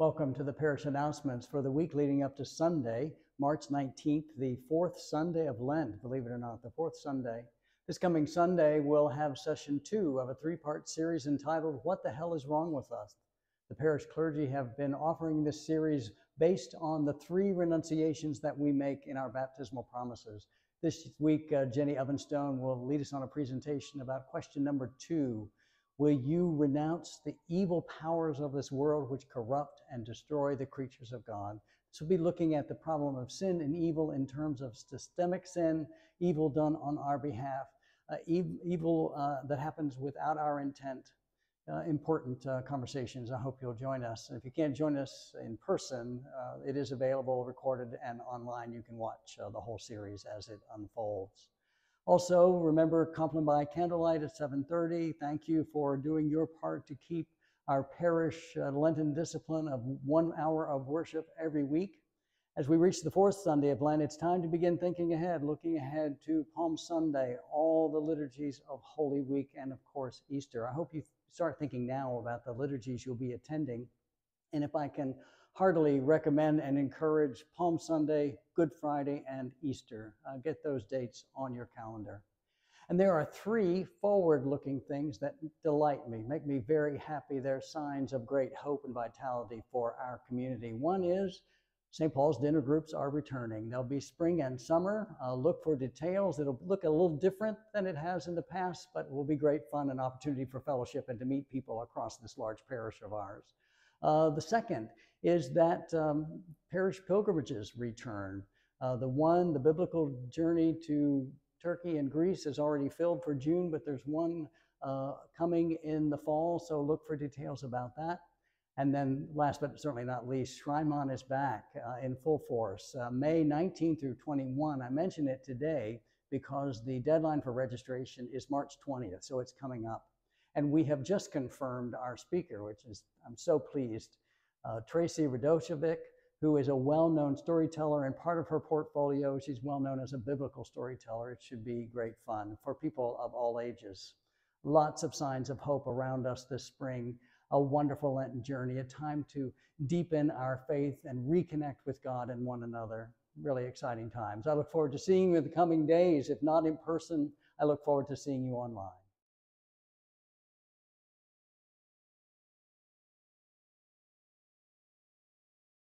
Welcome to the parish announcements for the week leading up to Sunday, March 19th, the fourth Sunday of Lent, believe it or not, the fourth Sunday. This coming Sunday, we'll have session two of a three part series entitled, What the Hell is Wrong with Us? The parish clergy have been offering this series based on the three renunciations that we make in our baptismal promises. This week, uh, Jenny Ovenstone will lead us on a presentation about question number two Will you renounce the evil powers of this world which corrupt and destroy the creatures of God? So, we'll be looking at the problem of sin and evil in terms of systemic sin, evil done on our behalf, uh, evil uh, that happens without our intent. Uh, important uh, conversations. I hope you'll join us. And if you can't join us in person, uh, it is available, recorded, and online. You can watch uh, the whole series as it unfolds. Also, remember Compline by Candlelight at 7.30. Thank you for doing your part to keep our parish uh, Lenten discipline of one hour of worship every week. As we reach the fourth Sunday of Lent, it's time to begin thinking ahead, looking ahead to Palm Sunday, all the liturgies of Holy Week, and of course, Easter. I hope you start thinking now about the liturgies you'll be attending. And if I can heartily recommend and encourage Palm Sunday, Good Friday, and Easter. Uh, get those dates on your calendar. And there are three forward looking things that delight me, make me very happy. They're signs of great hope and vitality for our community. One is St. Paul's dinner groups are returning. They'll be spring and summer. Uh, look for details. It'll look a little different than it has in the past, but it will be great fun and opportunity for fellowship and to meet people across this large parish of ours. Uh, the second is that um, parish pilgrimages return. Uh, the one, the biblical journey to Turkey and Greece is already filled for June, but there's one uh, coming in the fall, so look for details about that. And then, last but certainly not least, Shrine Mont is back uh, in full force. Uh, May 19 through 21. I mention it today because the deadline for registration is March 20th, so it's coming up. And we have just confirmed our speaker, which is, I'm so pleased uh, Tracy Radosevich, who is a well-known storyteller and part of her portfolio, she's well known as a biblical storyteller. It should be great fun for people of all ages. Lots of signs of hope around us this spring. A wonderful Lenten journey, a time to deepen our faith and reconnect with God and one another. Really exciting times. I look forward to seeing you in the coming days. If not in person, I look forward to seeing you online.